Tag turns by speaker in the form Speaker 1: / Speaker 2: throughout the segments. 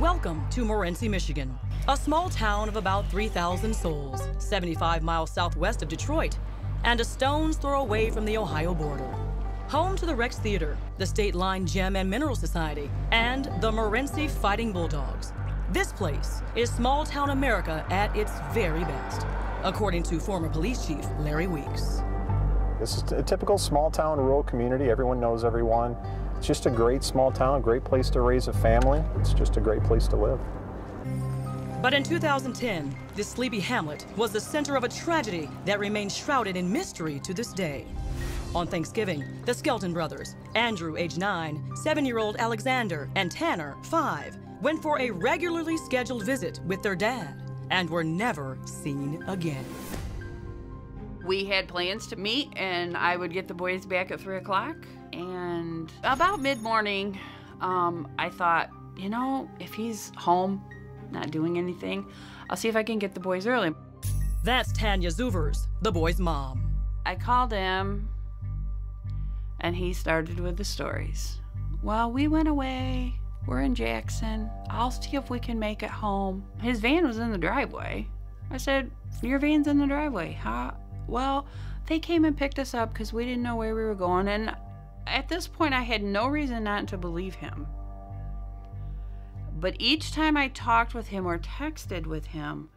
Speaker 1: Welcome to Morenci, Michigan, a small town of about 3,000 souls, 75 miles southwest of Detroit, and a stone's throw away from the Ohio border. Home to the Rex Theater, the State Line Gem and Mineral Society, and the Morenci Fighting Bulldogs. This place is small town America at its very best, according to former police chief Larry Weeks.
Speaker 2: This is a typical small town rural community. Everyone knows everyone. It's just a great small town, great place to raise a family. It's just a great place to live.
Speaker 1: But in 2010, this sleepy hamlet was the center of a tragedy that remains shrouded in mystery to this day. On Thanksgiving, the Skelton brothers, Andrew, age nine, seven-year-old Alexander, and Tanner, five, went for a regularly scheduled visit with their dad and were never seen again.
Speaker 3: We had plans to meet, and I would get the boys back at 3 o'clock. And about mid morning, um, I thought, you know, if he's home, not doing anything, I'll see if I can get the boys early.
Speaker 1: That's Tanya Zuvers, the boy's mom.
Speaker 3: I called him, and he started with the stories. Well, we went away. We're in Jackson. I'll see if we can make it home. His van was in the driveway. I said, Your van's in the driveway. Huh? Well, they came and picked us up because we didn't know where we were going. And at this point, I had no reason not to believe him. But each time I talked with him or texted with him,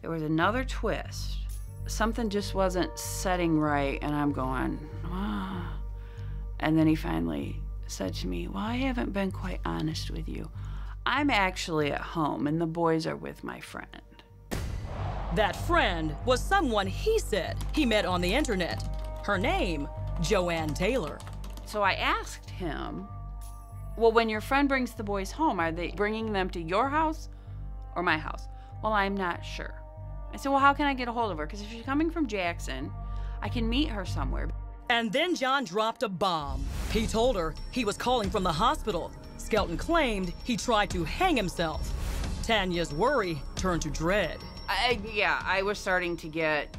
Speaker 3: there was another twist. Something just wasn't setting right, and I'm going, ah. And then he finally said to me, Well, I haven't been quite honest with you. I'm actually at home, and the boys are with my friend.
Speaker 1: That friend was someone he said he met on the internet. Her name, Joanne Taylor.
Speaker 3: So I asked him, Well, when your friend brings the boys home, are they bringing them to your house or my house? Well, I'm not sure. I said, Well, how can I get a hold of her? Because if she's coming from Jackson, I can meet her somewhere.
Speaker 1: And then John dropped a bomb. He told her he was calling from the hospital. Skelton claimed he tried to hang himself. Tanya's worry turned to dread.
Speaker 3: I, yeah, I was starting to get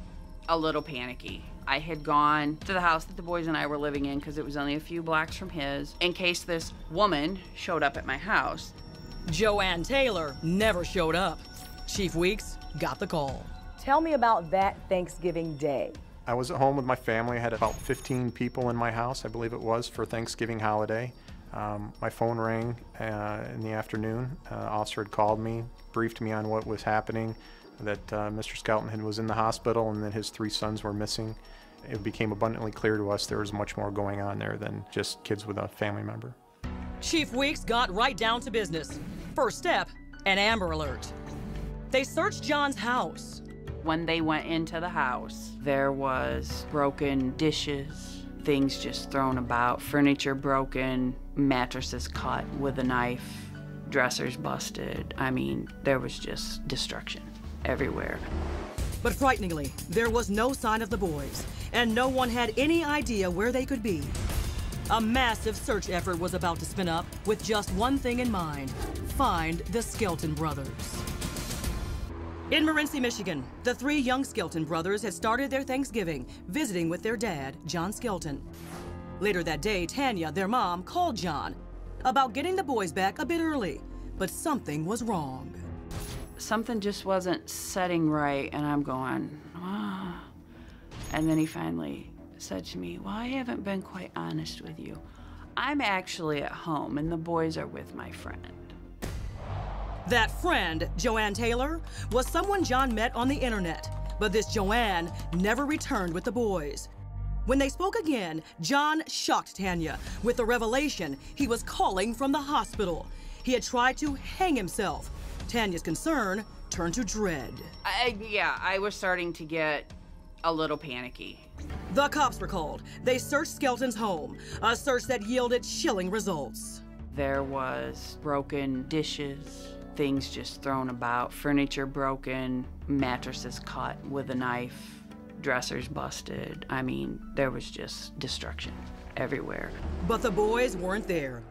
Speaker 3: a little panicky. I had gone to the house that the boys and I were living in because it was only a few blocks from his in case this woman showed up at my house.
Speaker 1: Joanne Taylor never showed up. Chief Weeks got the call.
Speaker 4: Tell me about that Thanksgiving day.
Speaker 2: I was at home with my family. I had about 15 people in my house, I believe it was, for Thanksgiving holiday. Um, my phone rang uh, in the afternoon. Uh, officer had called me, briefed me on what was happening, that uh, Mr. Skelton was in the hospital and that his three sons were missing. It became abundantly clear to us there was much more going on there than just kids with a family member.
Speaker 1: Chief Weeks got right down to business. First step, an Amber Alert. They searched John's house.
Speaker 3: When they went into the house, there was broken dishes, things just thrown about, furniture broken, mattresses cut with a knife, dressers busted. I mean, there was just destruction everywhere.
Speaker 1: But frighteningly, there was no sign of the boys, and no one had any idea where they could be. A massive search effort was about to spin up with just one thing in mind find the Skelton brothers. In Morenci, Michigan, the three young Skelton brothers had started their Thanksgiving visiting with their dad, John Skelton. Later that day, Tanya, their mom, called John about getting the boys back a bit early, but something was wrong.
Speaker 3: Something just wasn't setting right, and I'm going, ah. And then he finally said to me, Well, I haven't been quite honest with you. I'm actually at home, and the boys are with my friend.
Speaker 1: That friend, Joanne Taylor, was someone John met on the internet, but this Joanne never returned with the boys. When they spoke again, John shocked Tanya with the revelation he was calling from the hospital. He had tried to hang himself. Tanya's concern turned to dread.
Speaker 3: I, yeah, I was starting to get a little panicky.
Speaker 1: The cops were called. They searched Skelton's home, a search that yielded chilling results.
Speaker 3: There was broken dishes, things just thrown about, furniture broken, mattresses cut with a knife, dressers busted. I mean, there was just destruction everywhere.
Speaker 1: But the boys weren't there.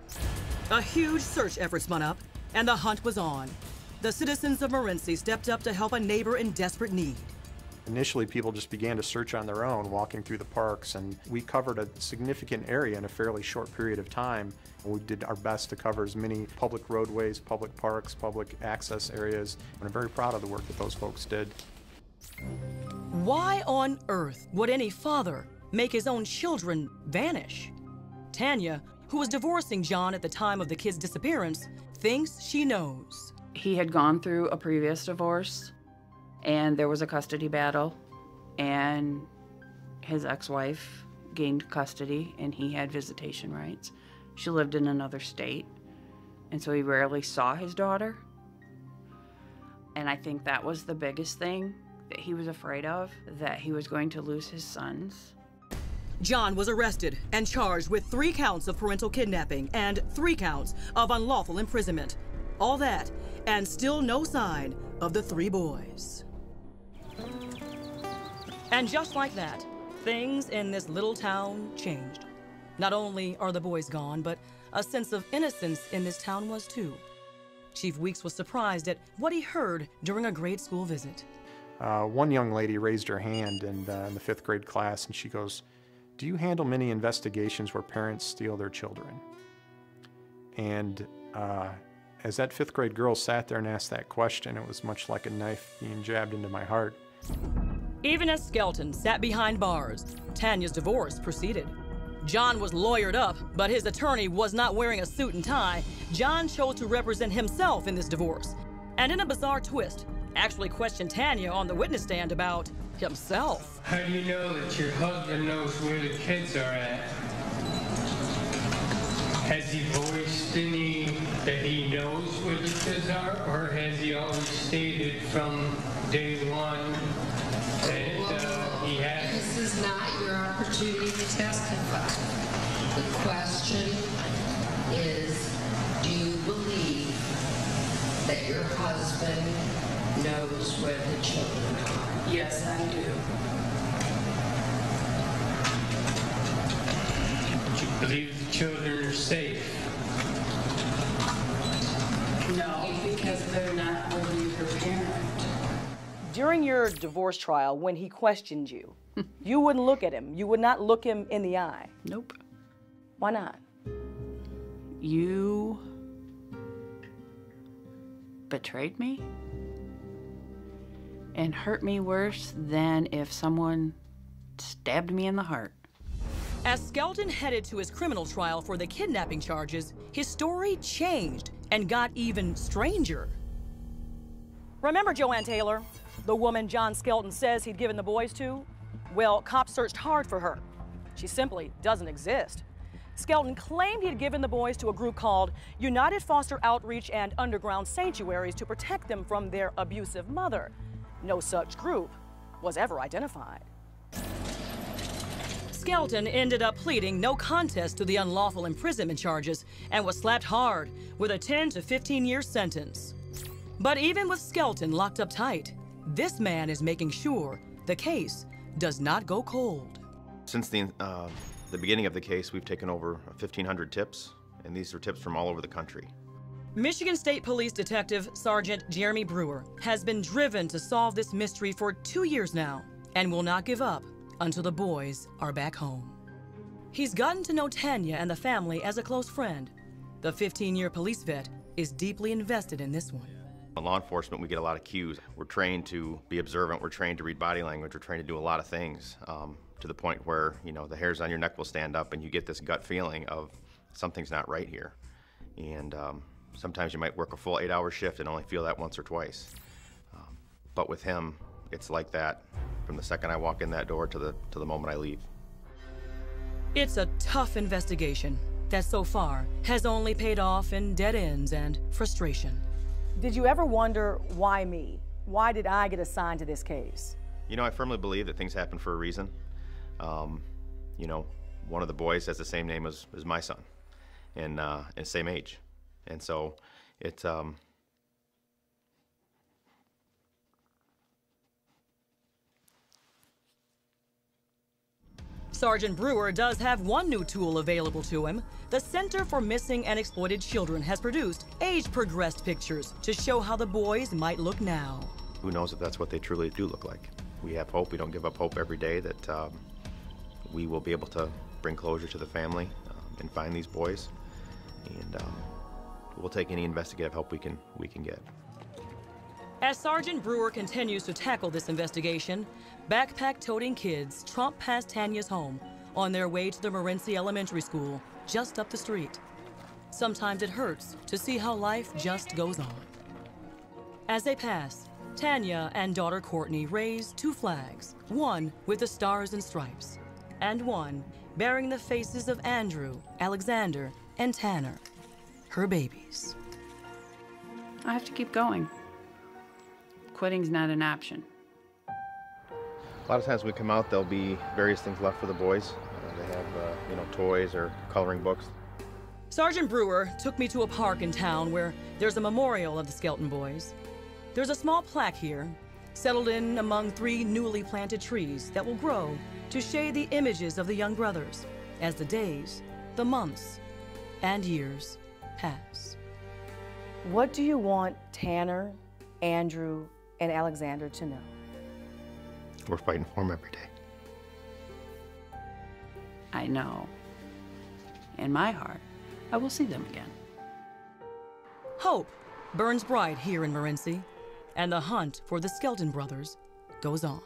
Speaker 1: A huge search effort spun up, and the hunt was on. The citizens of Morenci stepped up to help a neighbor in desperate need.
Speaker 2: Initially, people just began to search on their own, walking through the parks, and we covered a significant area in a fairly short period of time. We did our best to cover as many public roadways, public parks, public access areas, and I'm very proud of the work that those folks did.
Speaker 1: Why on earth would any father make his own children vanish? Tanya, who was divorcing John at the time of the kid's disappearance, thinks she knows.
Speaker 3: He had gone through a previous divorce, and there was a custody battle, and his ex wife gained custody, and he had visitation rights. She lived in another state, and so he rarely saw his daughter. And I think that was the biggest thing that he was afraid of that he was going to lose his sons.
Speaker 1: John was arrested and charged with three counts of parental kidnapping and three counts of unlawful imprisonment. All that, and still no sign of the three boys. And just like that, things in this little town changed. Not only are the boys gone, but a sense of innocence in this town was too. Chief Weeks was surprised at what he heard during a grade school visit.
Speaker 2: Uh, one young lady raised her hand in, uh, in the fifth grade class and she goes, Do you handle many investigations where parents steal their children? And uh, as that fifth grade girl sat there and asked that question, it was much like a knife being jabbed into my heart.
Speaker 1: Even as Skelton sat behind bars, Tanya's divorce proceeded. John was lawyered up, but his attorney was not wearing a suit and tie. John chose to represent himself in this divorce. And in a bizarre twist, actually questioned Tanya on the witness stand about himself.
Speaker 5: How do you know that your husband knows where the kids are at? Has he voiced any that he knows where the kids are, or has he always stated from day one that uh, he has?
Speaker 6: This is not your opportunity to testify. The question is, do you believe that your husband knows where the children are?
Speaker 3: Yes, I do.
Speaker 5: Do you believe the children are safe?
Speaker 3: No, because they're not with either parent.
Speaker 4: During your divorce trial, when he questioned you, you wouldn't look at him. You would not look him in the eye.
Speaker 3: Nope.
Speaker 4: Why not?
Speaker 3: You betrayed me and hurt me worse than if someone stabbed me in the heart.
Speaker 1: As Skelton headed to his criminal trial for the kidnapping charges, his story changed and got even stranger. Remember Joanne Taylor, the woman John Skelton says he'd given the boys to? Well, cops searched hard for her. She simply doesn't exist. Skelton claimed he'd given the boys to a group called United Foster Outreach and Underground Sanctuaries to protect them from their abusive mother. No such group was ever identified. Skelton ended up pleading no contest to the unlawful imprisonment charges and was slapped hard with a 10 to 15 year sentence. But even with Skelton locked up tight, this man is making sure the case does not go cold.
Speaker 7: Since the, uh, the beginning of the case, we've taken over 1,500 tips, and these are tips from all over the country.
Speaker 1: Michigan State Police Detective Sergeant Jeremy Brewer has been driven to solve this mystery for two years now and will not give up until the boys are back home. He's gotten to know Tanya and the family as a close friend. The 15 year police vet is deeply invested in this one.
Speaker 7: In law enforcement, we get a lot of cues. We're trained to be observant. We're trained to read body language. We're trained to do a lot of things um, to the point where you know the hairs on your neck will stand up, and you get this gut feeling of something's not right here. And um, sometimes you might work a full eight-hour shift and only feel that once or twice. Um, but with him, it's like that from the second I walk in that door to the to the moment I leave.
Speaker 1: It's a tough investigation that so far has only paid off in dead ends and frustration.
Speaker 4: Did you ever wonder why me? Why did I get assigned to this case?
Speaker 7: You know, I firmly believe that things happen for a reason. Um, you know, one of the boys has the same name as, as my son, and uh, and same age, and so it. Um,
Speaker 1: Sergeant Brewer does have one new tool available to him. The Center for Missing and Exploited Children has produced age progressed pictures to show how the boys might look now.
Speaker 7: who knows if that's what they truly do look like? we have hope. We don't give up hope every day that um, we will be able to bring closure to the family um, and find these boys. And um, we'll take any investigative help we can we can get.
Speaker 1: As Sergeant Brewer continues to tackle this investigation, backpack-toting kids tromp past Tanya's home on their way to the Morenci Elementary School, just up the street. Sometimes it hurts to see how life just goes on. As they pass, Tanya and daughter Courtney raise two flags, one with the stars and stripes, and one bearing the faces of Andrew, Alexander, and Tanner, her babies.
Speaker 3: I have to keep going. Quitting's not an option.
Speaker 7: A lot of times we come out, there'll be various things left for the boys. Uh, they have, uh, you know, toys or coloring books.
Speaker 1: Sergeant Brewer took me to a park in town where there's a memorial of the Skelton boys. There's a small plaque here, settled in among three newly planted trees that will grow to shade the images of the young brothers as the days, the months, and years pass.
Speaker 4: What do you want Tanner, Andrew, and Alexander to know?
Speaker 7: We're fighting for them every day.
Speaker 3: I know. In my heart, I will see them again.
Speaker 1: Hope burns bright here in Morenci, and the hunt for the Skelton brothers goes on.